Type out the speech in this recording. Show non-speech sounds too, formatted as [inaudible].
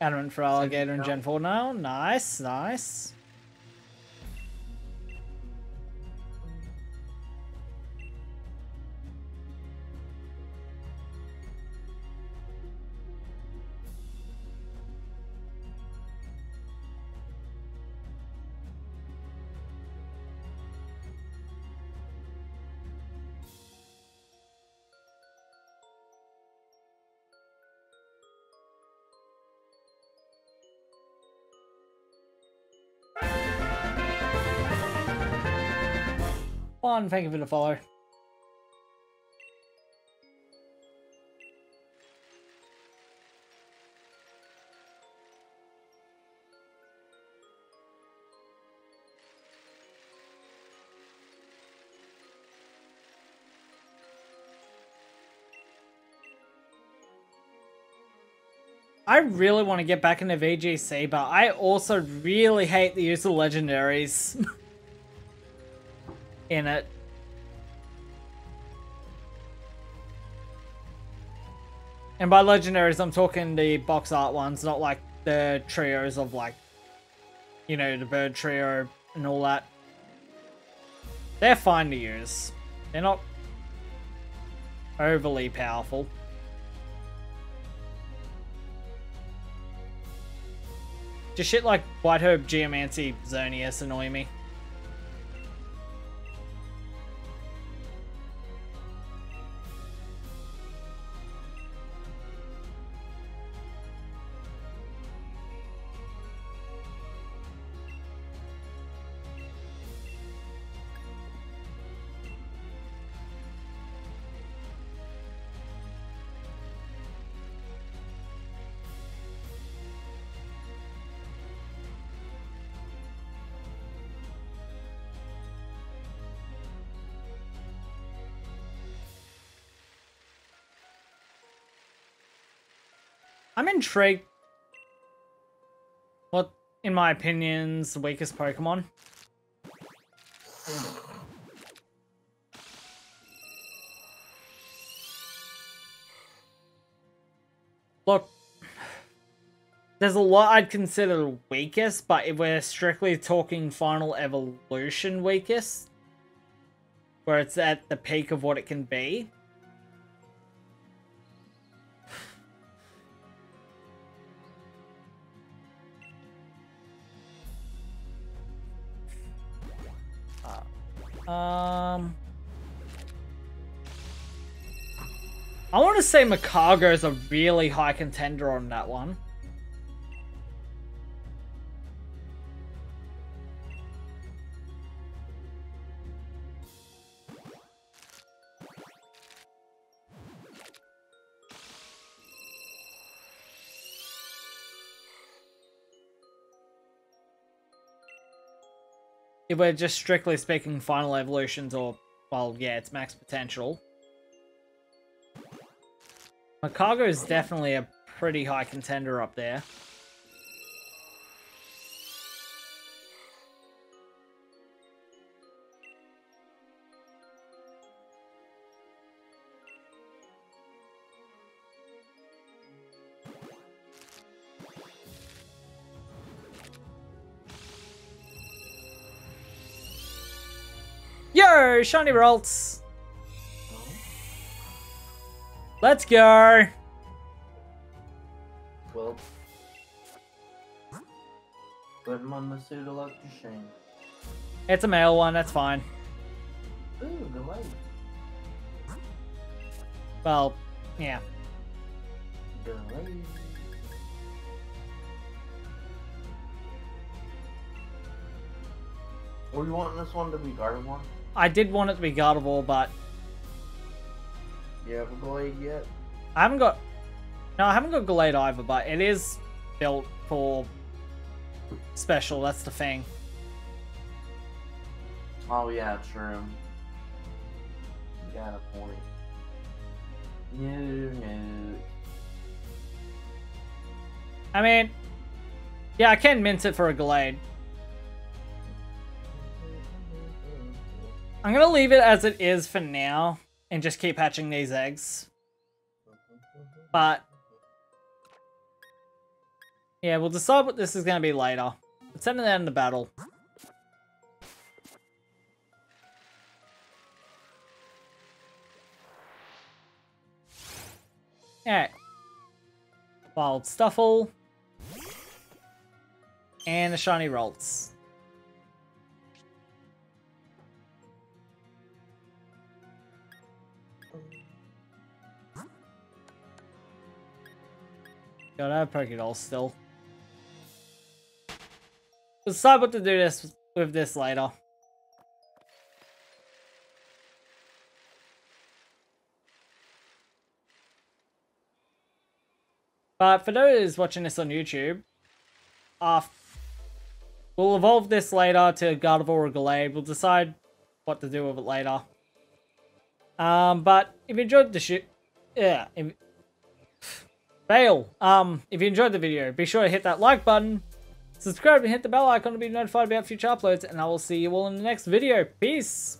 Adamant for Alligator in Gen 4 now. Nice, nice. One, thank you for the follow. I really want to get back into VGC, but I also really hate the use of legendaries. [laughs] in it. And by legendaries, I'm talking the box art ones, not like the trios of like, you know, the bird trio and all that. They're fine to use. They're not overly powerful. Just shit like White Herb, Geomancy, Xerneas annoy me. I'm intrigued. What, in my opinion, the weakest Pokemon? Look, there's a lot I'd consider weakest, but if we're strictly talking final evolution weakest, where it's at the peak of what it can be, Um... I want to say Magcargo is a really high contender on that one. If we're just strictly speaking final evolutions or, well, yeah, it's max potential. Magcargo is definitely a pretty high contender up there. Shiny rolls. Let's go. Well, put him on the pseudo Shane. It's a male one, that's fine. Ooh, good way. Well, yeah. Good way. Were you wanting this one to be Gardevoir? I did want it to be Gardevoir, but... You have a Gallade yet? I haven't got... No, I haven't got Gallade either, but it is built for special, that's the thing. Oh yeah, true. You got a point. No, no. I mean, yeah, I can mint it for a Gallade. I'm gonna leave it as it is for now and just keep hatching these eggs. But Yeah, we'll decide what this is to be later. Let's send it out in the battle. Alright. Wild Stufful. And the Shiny Ralts. God, I have Pokédoll still. We'll decide what to do this with this later. But for those watching this on YouTube, uh, we'll evolve this later to Gardevoir or Gallade. We'll decide what to do with it later. Um, but if you enjoyed the shoot, yeah, if, fail. Um, if you enjoyed the video, be sure to hit that like button, subscribe and hit the bell icon to be notified about future uploads, and I will see you all in the next video. Peace!